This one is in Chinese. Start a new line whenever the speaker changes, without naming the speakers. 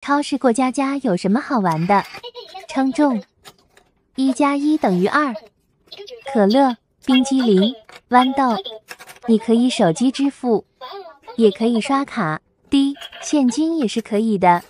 超市过家家有什么好玩的？称重。一加一等于二。可乐冰激凌豌豆。你可以手机支付。也可以刷卡。滴现金也是可以的。